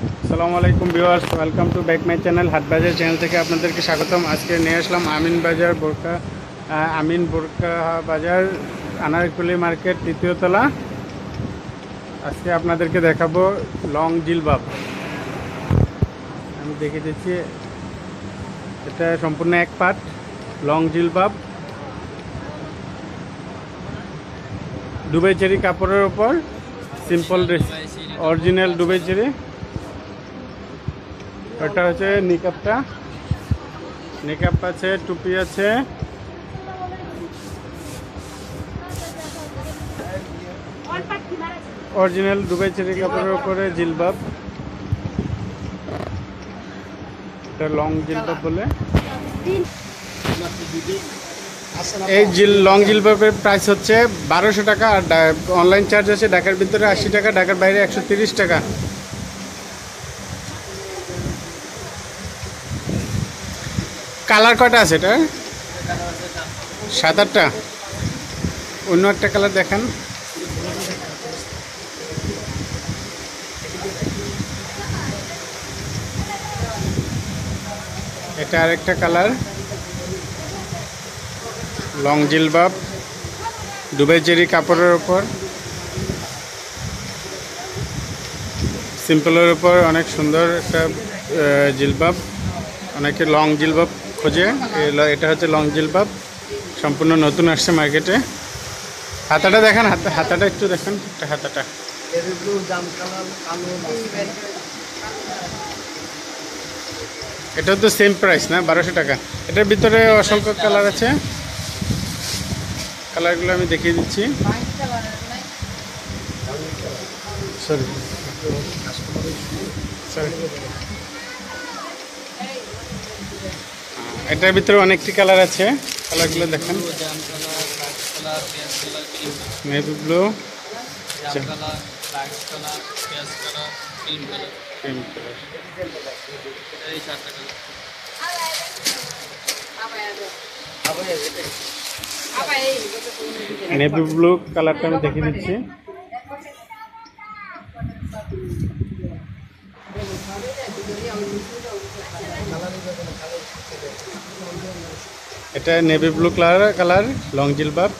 আসসালামু আলাইকুম viewers, welcome to back my channel হাটবাজার চ্যানেল থেকে আপনাদেরকে স্বাগতম। আজকে নিয়ে আসলাম আমিন বাজার, বোরকা আমিন বোরকা বাজার, আনারকুলি মার্কেট, তৃতীয় তলা। আজকে আপনাদেরকে দেখাবো লং জিলবাব। আমি দেখে দিচ্ছি, এটা সম্পূর্ণ এক পার্ট লং জিলবাব। দুবাই চেরি কাপড়ের ওপর simple dress original Dubai cherry. ওটা হচ্ছে নিকাপটা। নিকাপ আছে, টুপি আছে। অরিজিনাল দুবাই চেরি কাপড়ের উপরে জিলবাব। এটা লং জিলবাব বলে। এই জিল, লং জিলবাবের প্রাইস হচ্ছে বারোশো টাকা আর অনলাইন চার্জ আছে ঢাকার ভিতরে আশি টাকা, ঢাকার বাইরে একশো টাকা। কালার কটা আছে এটা? সাত আটটা? অন্য একটা কালার দেখান। এটা আরেকটা কালার। লং জিলবাব দুবাই চেরি কাপড়ের ওপর সিম্পলের উপর অনেক সুন্দর একটা জিলবাব। অনেকে লং জিলবাব খোঁজে। এটা হচ্ছে লং জিলবাব সম্পূর্ণ নতুন আসছে মার্কেটে। হাতাটা দেখান, হাতা, হাতাটা একটু দেখেন হাতাটা। এটা তো সেম প্রাইস না, বারোশো টাকা। এটার ভিতরে অসংখ্য কালার আছে। কালারগুলো আমি দেখিয়ে দিচ্ছি। সরি সরি এটার ভিতরে অনেকটি কালার আছে। কালারগুলো দেখেন। নেভি ব্লু নেভি ব্লু কালারটা আমি দেখিয়ে দিচ্ছি এটা navy blue colour colour long জিলবাব